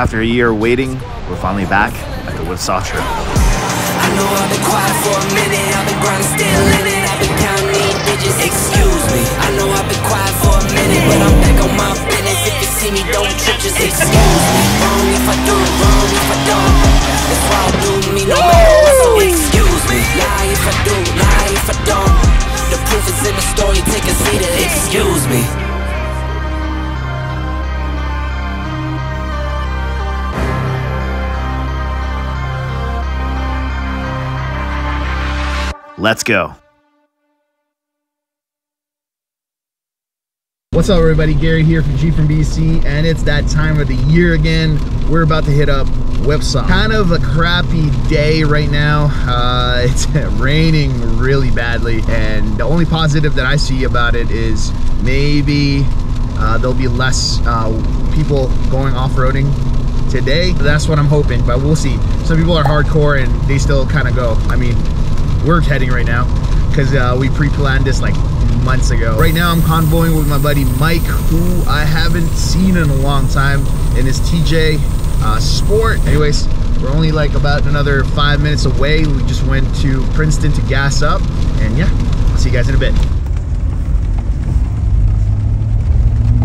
After a year waiting, we're finally back at the Whipsaw Trail. I know I've been quiet for a minute. I've been grinding, still in it. I've been counting digits. Excuse me. I know I've been quiet for a minute, but I'm back on my business. If you see me, don't trip, just excuse me. Wrong if I do, wrong if I don't. That's why I do me no matter what. So excuse me. Lie if I do, lie if I don't. The proof is in the story. Take a seat and excuse me. Let's go. What's up everybody, Gary here from Gee from BC and it's that time of the year again. We're about to hit up Whipsaw. Kind of a crappy day right now. Uh, it's raining really badly and the only positive that I see about it is maybe uh, there'll be less uh, people going off-roading today. That's what I'm hoping, but we'll see. Some people are hardcore and they still kind of go. I mean, we're heading right now because uh, we pre-planned this like months ago. Right now I'm convoying with my buddy Mike, who I haven't seen in a long time in his TJ uh, Sport. Anyways, we're only like about another five minutes away. We just went to Princeton to gas up and yeah, I'll see you guys in a bit.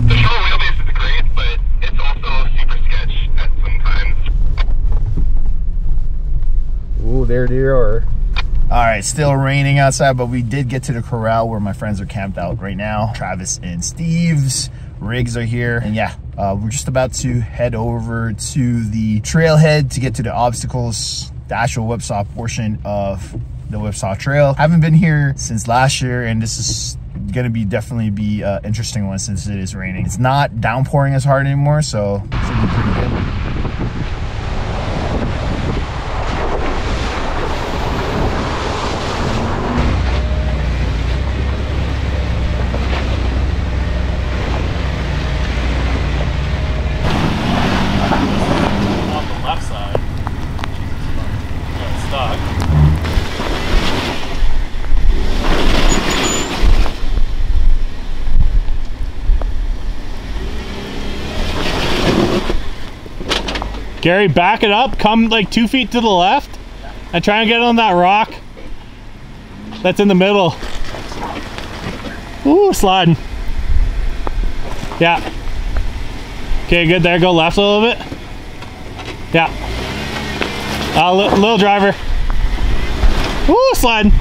The short wheelbase is great, but it's also super sketch at. Ooh, there they are. All right, still raining outside, but we did get to the corral where my friends are camped out right now. Travis and Steve's rigs are here. And yeah, uh, we're just about to head over to the trailhead to get to the obstacles, the actual whipsaw portion of the whipsaw trail. Haven't been here since last year and this is gonna be definitely be an uh, interesting one since it is raining. It's not downpouring as hard anymore, so it should be pretty good. Gary, back it up. Come like two feet to the left, and try and get on that rock. That's in the middle. Ooh, sliding. Yeah. Okay, good. There, go left a little bit. Yeah. Uh, little driver. Woo, sliding.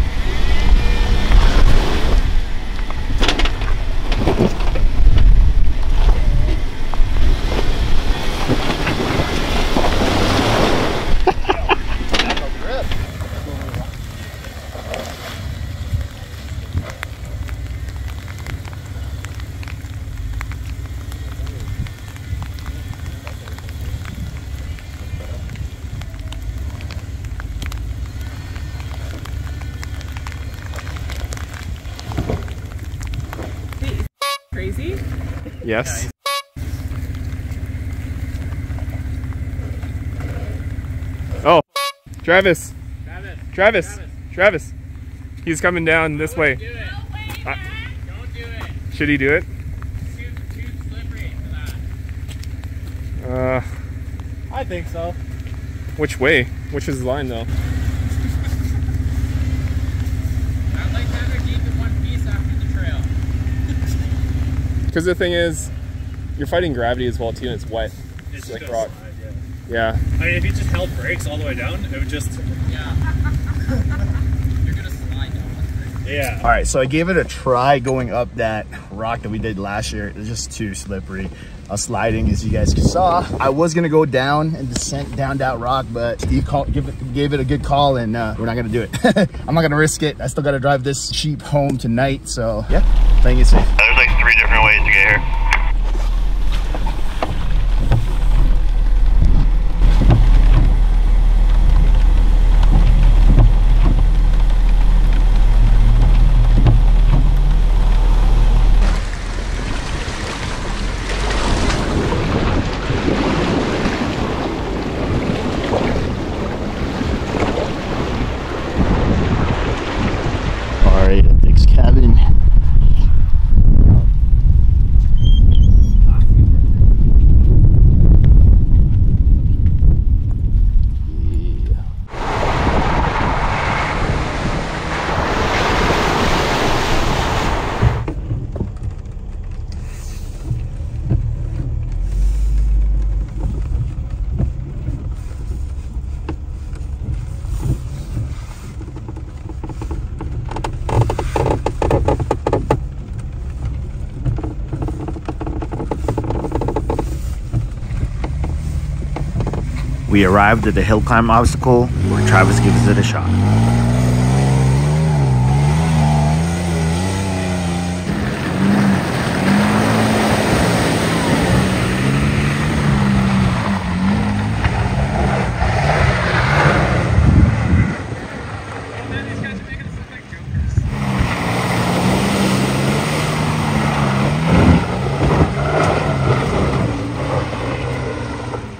Yes. Oh, Travis. Travis. Travis. Travis. He's coming down this way. Do it. Uh, Don't do it. should he do it? Too, too slippery for that. Uh, I think so. which way? Which is the line though? I'd like them to keep in one piece after the trail. Because the thing is, you're fighting gravity as well too, and it's wet. It's like rock. slide, yeah. Yeah. I mean, if you just held brakes all the way down, it would just. Yeah. You're gonna slide down. Yeah. All right, so I gave it a try going up that rock that we did last year. It was just too slippery. Uh, sliding, as you guys saw. I was gonna go down and descent down that rock, but Steve called, give it, gave it a good call, and uh, we're not gonna do it. I'm not gonna risk it. I still gotta drive this Jeep home tonight, so yeah, playing it safe. Different ways to get here. All right, at Dick's cabin. We arrived at the hill climb obstacle where Travis gives it a shot. Man, these guys are making us look like jokers.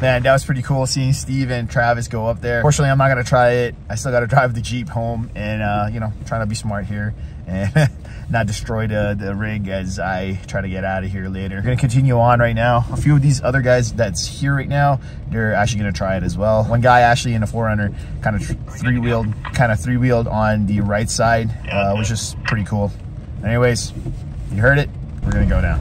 Man, that was pretty cool seeing Steve and Travis go up there. Fortunately, I'm not gonna try it. I still gotta drive the Jeep home and, uh, you know, trying to be smart here and not destroy the, the rig as I try to get out of here later. We're gonna continue on right now. A few of these other guys that's here right now, they're actually gonna try it as well. One guy actually in a 4Runner kind of three-wheeled, kind of three-wheeled on the right side, uh, which is pretty cool. Anyways, you heard it, we're gonna go down.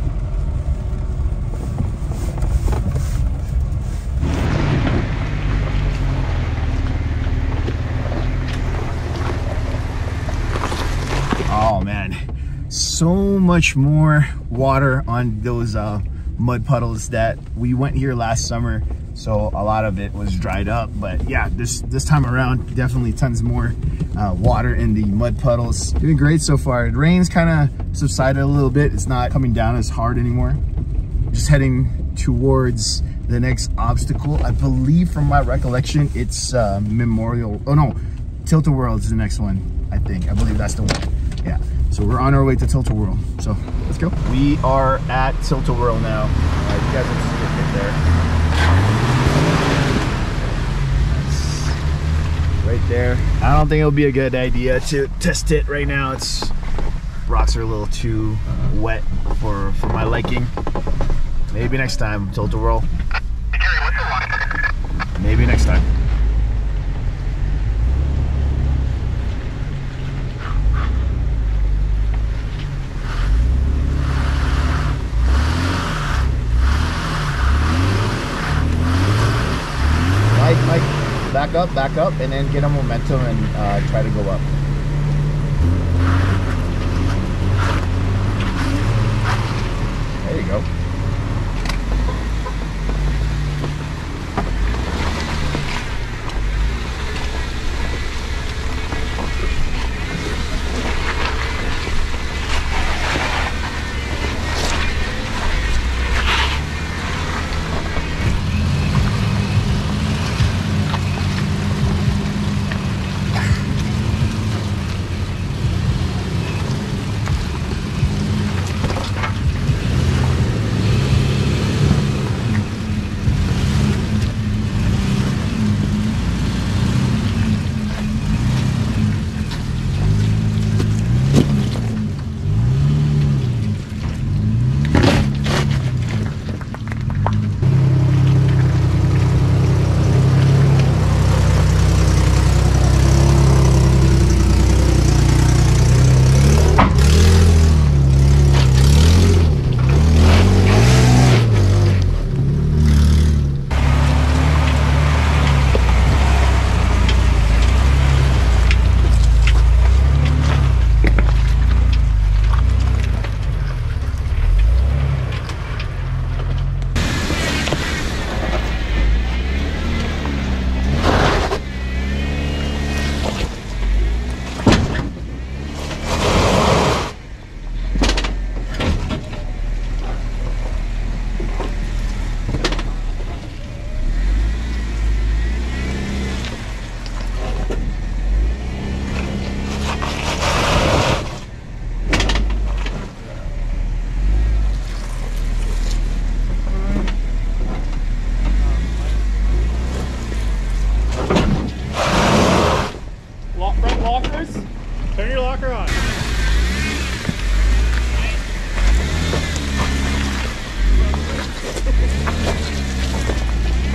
Oh man, so much more water on those uh, mud puddles that we went here last summer. So a lot of it was dried up, but yeah, this this time around, definitely tons more uh, water in the mud puddles. Doing great so far. The rain's kind of subsided a little bit. It's not coming down as hard anymore. Just heading towards the next obstacle. I believe from my recollection, it's uh, Memorial, oh no, Tilt-A-Whirl is the next one, I think. I believe that's the one. Yeah. So we're on our way to Tilt-A-Whirl. So let's go. We are at Tilt-A-Whirl now. Uh, you guys can see it right there. That's right there. I don't think it'll be a good idea to test it right now. It's rocks are a little too wet for for my liking. Maybe next time, Tilt-A-Whirl. Gary, what's the line? Maybe next time. Mike, Mike, back up, back up, and then get a momentum and uh, try to go up.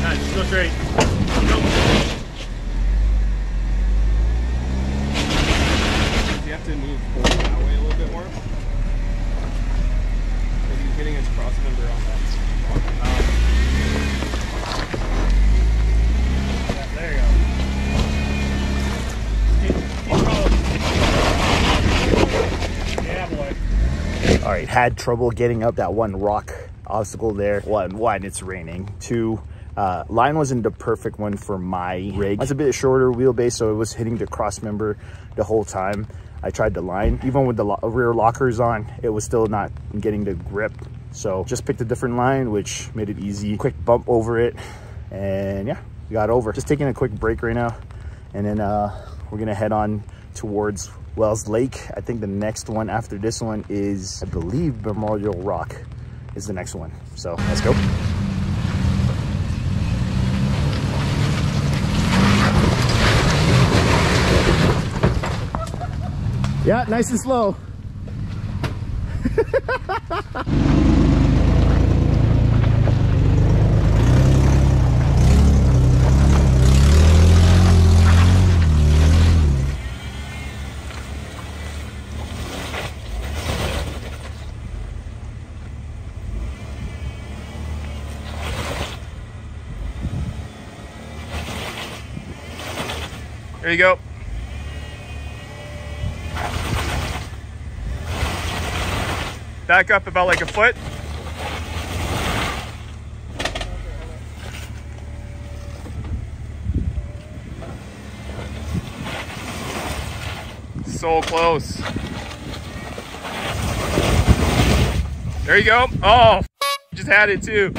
Nice, just go straight. Nope. You have to move forward that way a little bit more. Maybe hitting its crossmember on that. Yeah, there you go. Keep, keep rolling. Yeah, boy. All right, had trouble getting up that one rock obstacle there. One, one, it's raining. Two, Uh, line wasn't the perfect one for my rig. It's a bit shorter wheelbase, so it was hitting the cross member the whole time. I tried the line, even with the lo rear lockers on, it was still not getting the grip. So just picked a different line, which made it easy. Quick bump over it, and yeah, we got over. Just taking a quick break right now, and then uh, we're gonna head on towards Wells Lake. I think the next one after this one is, I believe, Memorial Rock is the next one. So let's go. Yeah, nice and slow. There you go. Back up about like a foot. So close. There you go. Oh, just had it too.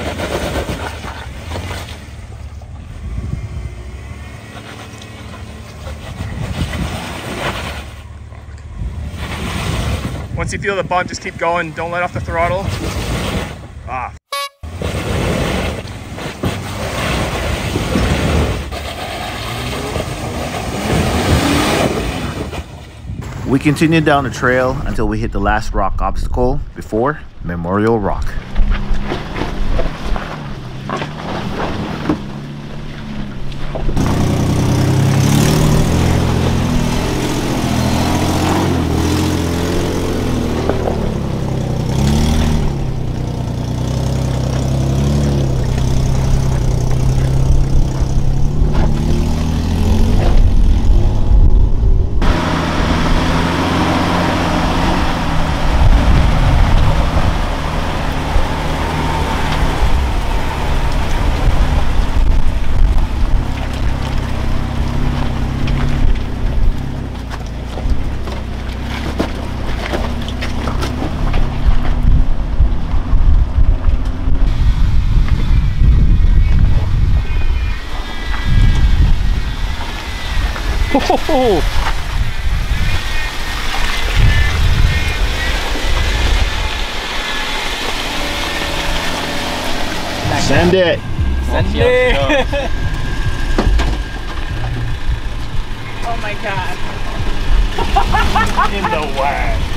Once you feel the bump, just keep going. Don't let off the throttle. Ah. We continued down the trail until we hit the last rock obstacle before Memorial Rock. Oh, Send it. Oh my god. in the way.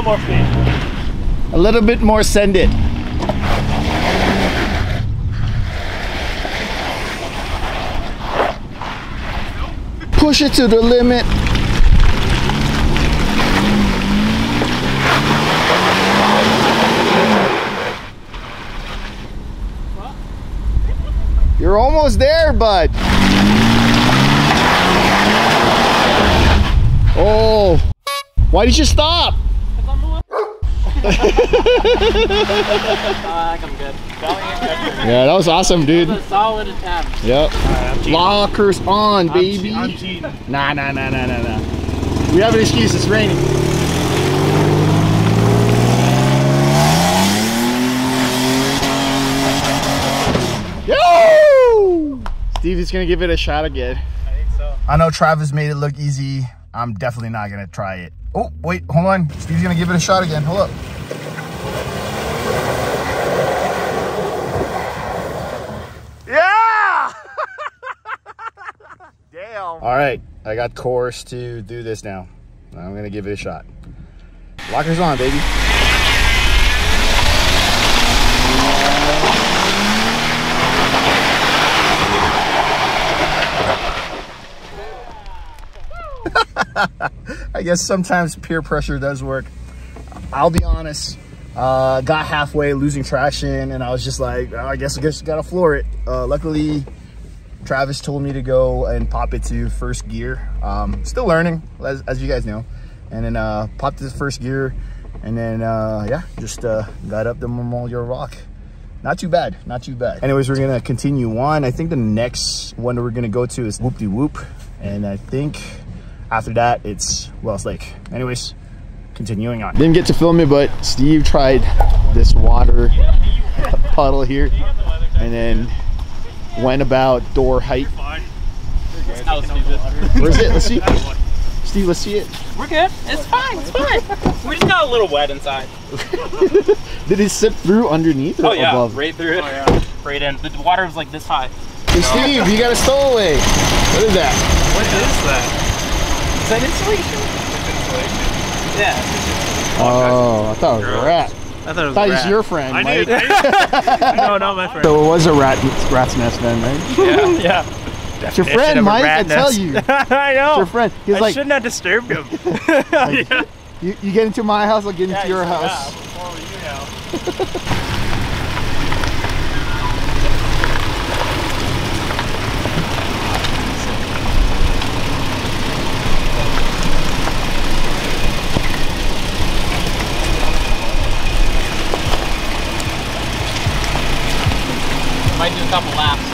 Little more. A little bit more send it. Push it to the limit. You're almost there, bud. Oh, why did you stop? I think I'm good. Yeah, that was awesome, dude. A solid attempt. Yep. Lockers on, baby. I'm cheating. Nah, nah, nah, nah, nah, nah. We have an excuse. It's raining. Yo! Steve is gonna give it a shot again. I think so. I know Travis made it look easy. I'm definitely not gonna try it. Oh, wait, hold on. Steve's gonna give it a shot again. Hold up. Yeah! Damn. All right, I got course to do this now. I'm gonna give it a shot. Lockers on, baby. I guess sometimes peer pressure does work. I'll be honest. Uh, got halfway, losing traction, and I was just like, "Oh, I guess I just gotta floor it. Uh, luckily, Travis told me to go and pop it to first gear. Um, still learning, as, as you guys know. And then uh, popped to first gear, and then uh, yeah, just uh, got up the Memorial Rock. Not too bad, not too bad. Anyways, we're gonna continue on. I think the next one we're gonna go to is Whoop De Whoop, and I think after that it's Wells Lake. Anyways, continuing on. Didn't get to film it, but Steve tried this water puddle here, and then went about door height. Where's it? Let's see. Steve, let's see it. We're good. It's fine. It's fine. we just got a little wet inside. Did it sip through underneath or Oh yeah, above? right through it. Oh, yeah. Right in. The water was like this high. Hey, Steve, you got a stowaway. What is that? What is that? Is that insulation? Yeah. Oh, I thought it was a rat. I thought it was I thought it was your friend, I Mike. knew. I, no, not my friend. So it was a rat rat's nest then, right? Yeah. yeah. It's your friend, Mike. I tell you. I know. your friend. He's I like, shouldn't have disturbed him. you, you get into my house, I'll get into your Yeah, house. Ah, before you know. Might do a couple laps.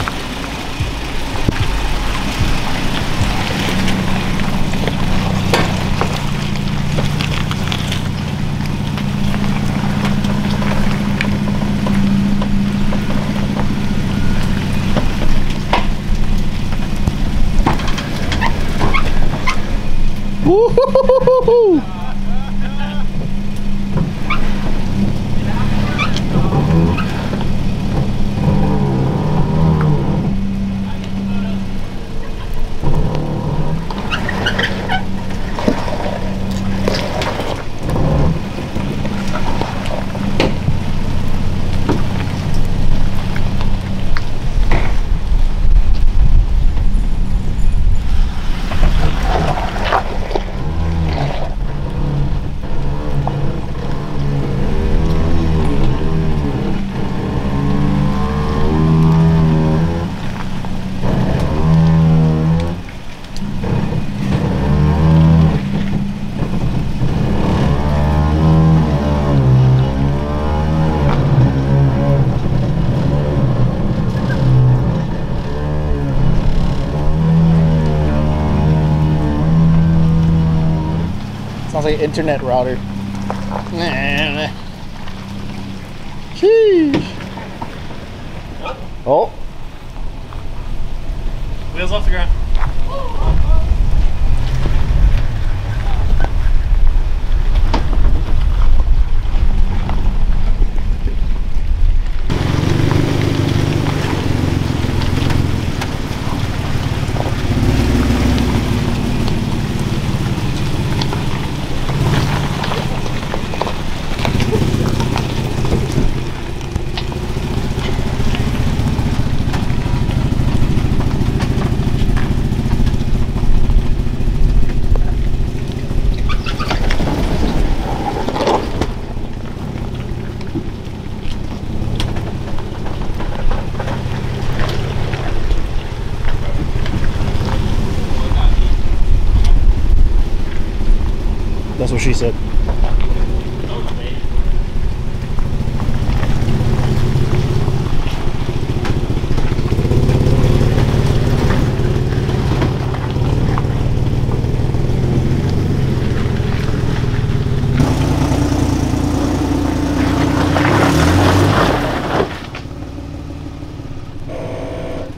Like internet router.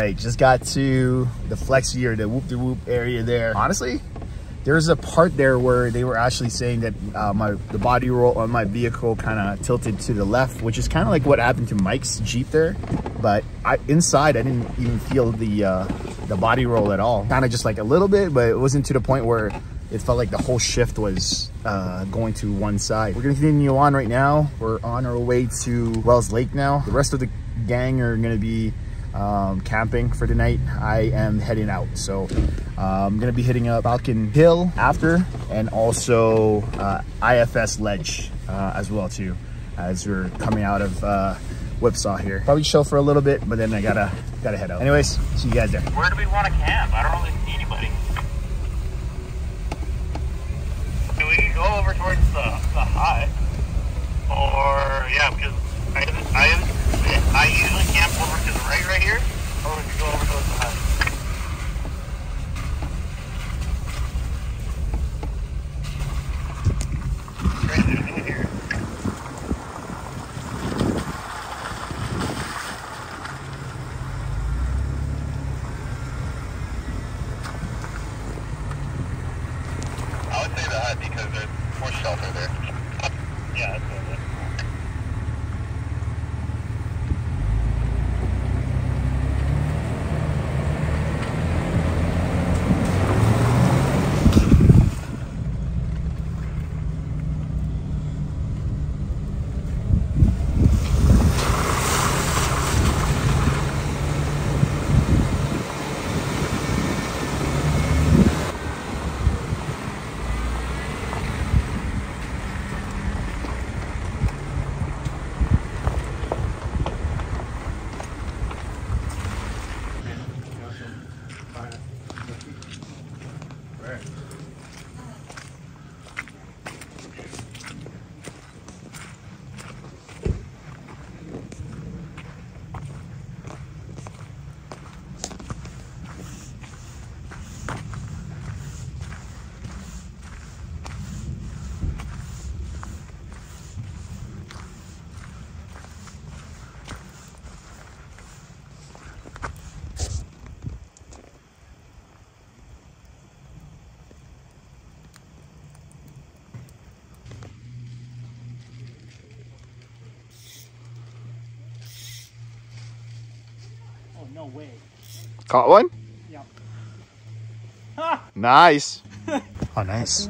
right, just got to the flexi or the whoop de whoop area there. Honestly, there's a part there where they were actually saying that uh, my the body roll on my vehicle kind of tilted to the left, which is kind of like what happened to Mike's Jeep there. But I, inside, I didn't even feel the uh, the body roll at all. Kind of just like a little bit, but it wasn't to the point where it felt like the whole shift was uh, going to one side. We're gonna continue on right now. We're on our way to Wells Lake now. The rest of the gang are gonna be um, camping for the night. I am heading out. So uh, I'm gonna be hitting up Falcon Hill after and also uh, IFS Ledge uh, as well too as we're coming out of uh, Whipsaw here. Probably chill for a little bit, but then I gotta gotta head out. Anyways, see you guys there. Where do we want to camp? I don't really see anybody. Do we go over towards the, the hut? Or, yeah, because I, I, I usually camp over to the right right here. Or we could go over towards the hut because there's more shelter there. Yeah, that's what it is. Oh, no way. Caught one? Yep. Nice. oh, nice.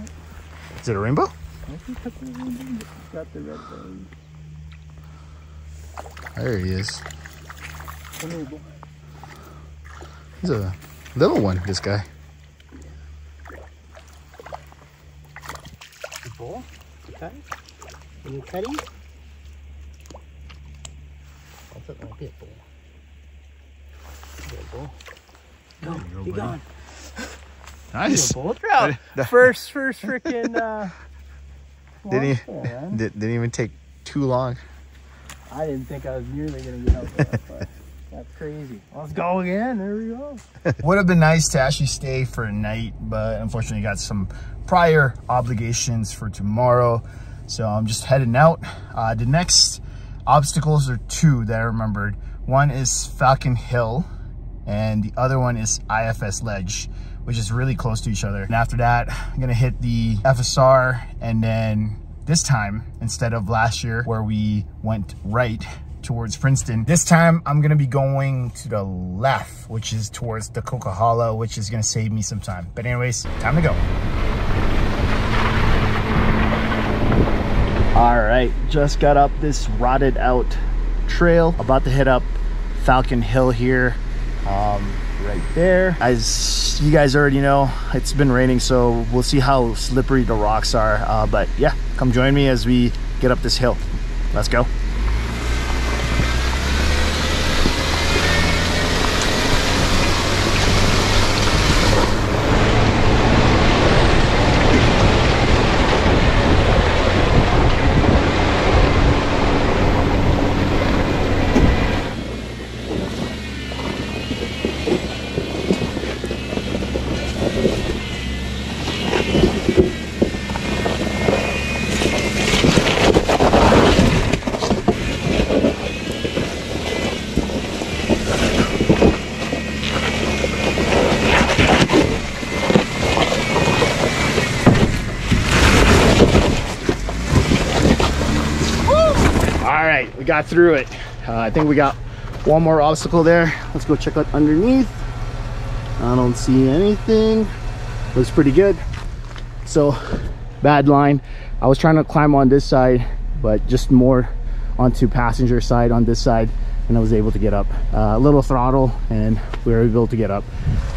Is it a rainbow? Got the red belly. There he is. Come here, boy. He's a little one, this guy. The bull? You cut? Are you cutting? I thought that might be a bull. Be a bull. Go, be gone. Nice. Bull trout. First, first freaking, uh, Didn't, he, did, didn't even take too long. I didn't think I was nearly gonna get out there, but that's crazy. Let's go again. There we go. Would have been nice to actually stay for a night, but unfortunately got some prior obligations for tomorrow. So I'm just heading out. Uh, the next obstacles are two that I remembered. One is Falcon Hill and the other one is IFS Ledge, which is really close to each other. And after that, I'm gonna hit the FSR and then this time, instead of last year where we went right towards Princeton. This time I'm gonna be going to the left, which is towards the Coquihalla, which is gonna save me some time. But anyways, time to go. All right, just got up this rotted out trail. About to hit up Falcon Hill here, um, right there. As you guys already know, it's been raining, so we'll see how slippery the rocks are. Uh, but yeah, come join me as we get up this hill. Let's go. Through it. Uh, I think we got one more obstacle there. Let's go check out underneath. I don't see anything. Looks pretty good. So, bad line. I was trying to climb on this side, but just more onto passenger side on this side, and I was able to get up. Uh, a little throttle, and we were able to get up.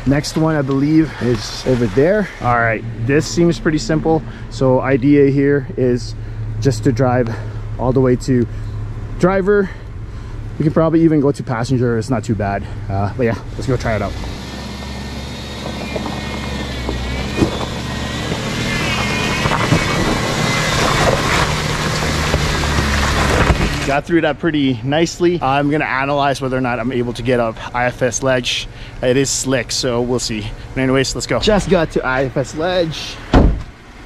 Next one, I believe, is over there. All right, this seems pretty simple. So, idea here is just to drive all the way to driver we can probably even go to passenger it's not too bad. Uh, but yeah let's go try it out. Got through that pretty nicely. I'm gonna analyze whether or not i'm able to get up ifs ledge. It is slick so we'll see. But anyways let's go. Just got to ifs ledge.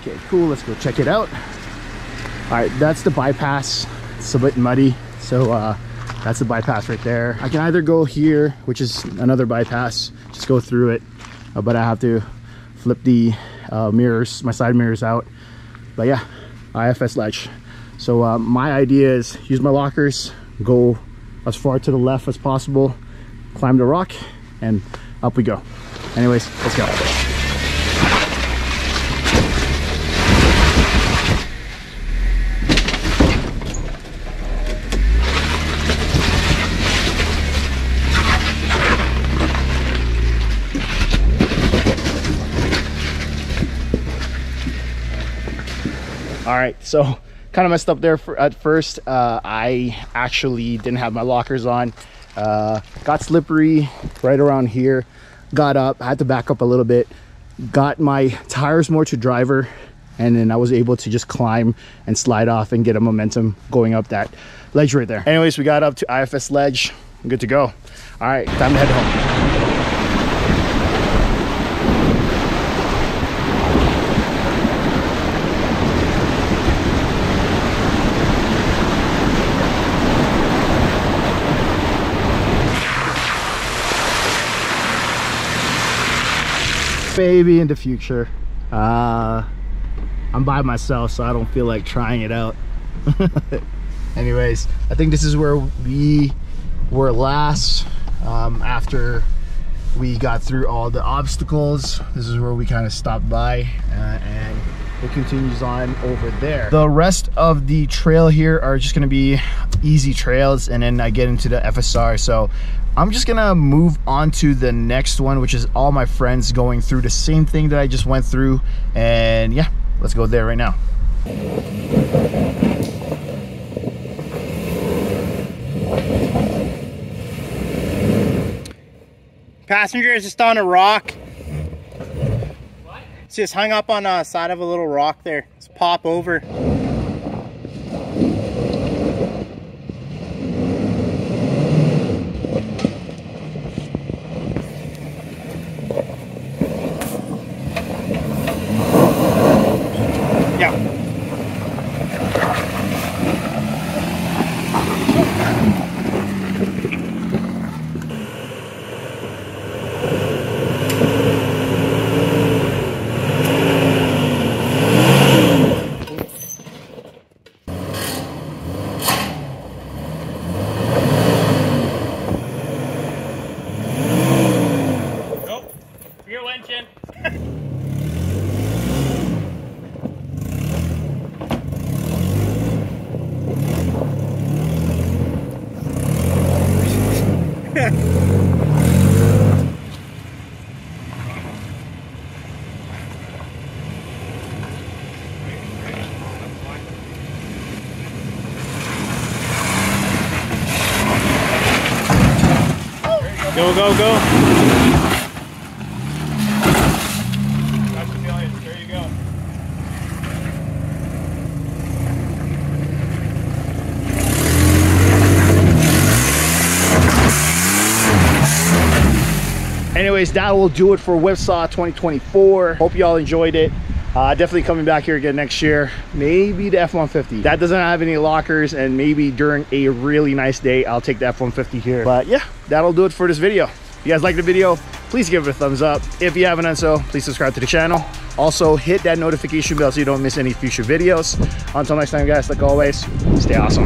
Okay cool let's go check it out. All right that's the bypass. It's a bit muddy so uh that's the bypass right there. I can either go here which is another bypass just go through it uh, but i have to flip the uh, mirrors my side mirrors out. But yeah ifs ledge. So uh, my idea is use my lockers go as far to the left as possible climb the rock and up we go. Anyways let's go right. So kind of messed up there for, at first. Uh, i actually didn't have my lockers on. Uh, got slippery right around here. Got up had to back up a little bit. Got my tires more to driver and then i was able to just climb and slide off and get a momentum going up that ledge right there. Anyways we got up to ifs ledge. I'm good to go. All right time to head home maybe in the future. Uh i'm by myself so i don't feel like trying it out. Anyways i think this is where we were last um after we got through all the obstacles. This is where we kind of stopped by uh, and it continues on over there. The rest of the trail here are just going to be easy trails and then i get into the fsr so i'm just gonna move on to the next one which is all my friends going through the same thing that i just went through and yeah let's go there right now Passenger is just on a rock. It's just hung up on the side of a little rock there. Let's pop over. Go, go, go. There you go. Anyways, that will do it for Whipsaw 2024. Hope you all enjoyed it. Uh, definitely coming back here again next year. Maybe the F-150. That doesn't have any lockers and maybe during a really nice day, I'll take the F-150 here. But yeah, that'll do it for this video. If you guys like the video, please give it a thumbs up. If you haven't done so, please subscribe to the channel. Also, hit that notification bell so you don't miss any future videos. Until next time, guys, like always, stay awesome.